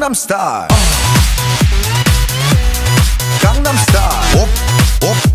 Gangnam Style. Gangnam Style. Op, op.